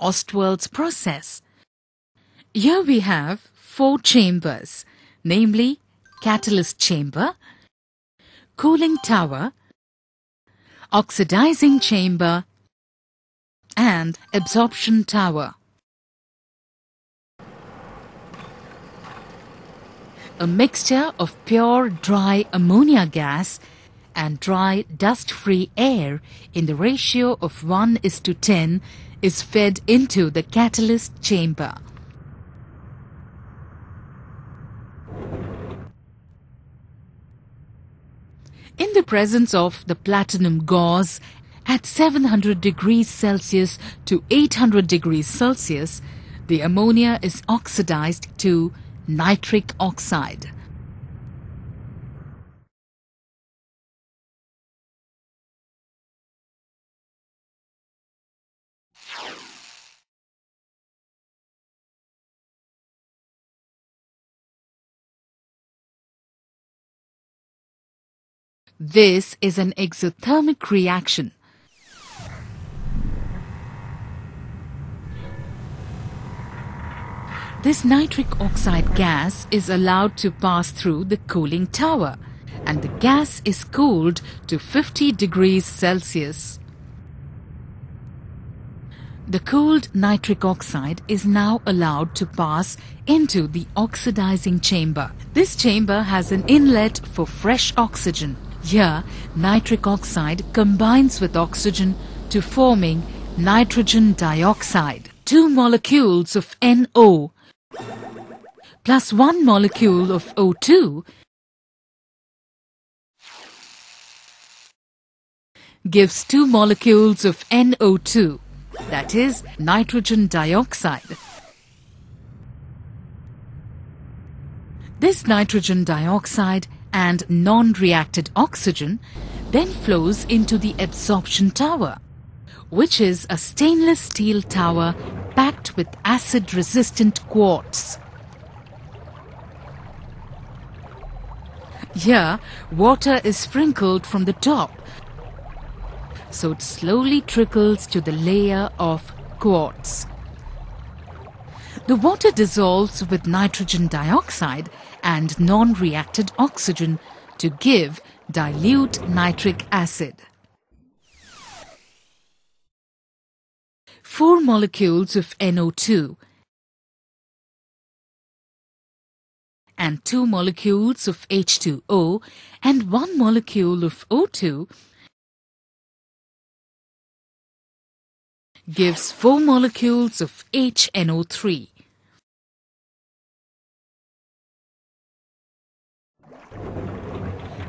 Ostwald's process. Here we have four chambers, namely catalyst chamber, cooling tower, oxidizing chamber and absorption tower. A mixture of pure dry ammonia gas and dry dust-free air in the ratio of 1 is to 10 is fed into the catalyst chamber. In the presence of the platinum gauze at 700 degrees Celsius to 800 degrees Celsius, the ammonia is oxidized to nitric oxide. This is an exothermic reaction. This nitric oxide gas is allowed to pass through the cooling tower and the gas is cooled to 50 degrees Celsius. The cooled nitric oxide is now allowed to pass into the oxidizing chamber. This chamber has an inlet for fresh oxygen. Here, nitric oxide combines with oxygen to forming nitrogen dioxide. Two molecules of NO plus one molecule of O2 gives two molecules of NO2, that is nitrogen dioxide. This nitrogen dioxide and non-reacted oxygen then flows into the absorption tower, which is a stainless steel tower packed with acid-resistant quartz. Here, water is sprinkled from the top, so it slowly trickles to the layer of quartz. The water dissolves with nitrogen dioxide and non-reacted oxygen to give dilute nitric acid. Four molecules of NO2 and two molecules of H2O and one molecule of O2 gives four molecules of HNO3.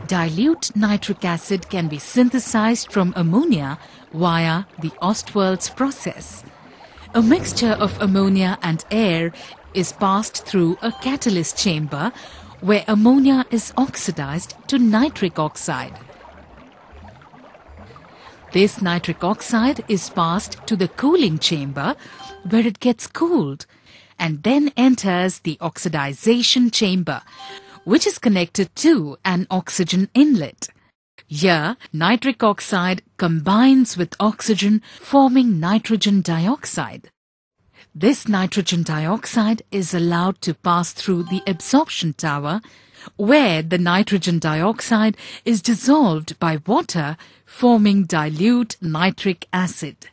Dilute nitric acid can be synthesized from ammonia via the Ostwald's process. A mixture of ammonia and air is passed through a catalyst chamber where ammonia is oxidized to nitric oxide. This nitric oxide is passed to the cooling chamber where it gets cooled and then enters the oxidization chamber which is connected to an oxygen inlet. Here, nitric oxide combines with oxygen forming nitrogen dioxide. This nitrogen dioxide is allowed to pass through the absorption tower where the nitrogen dioxide is dissolved by water forming dilute nitric acid.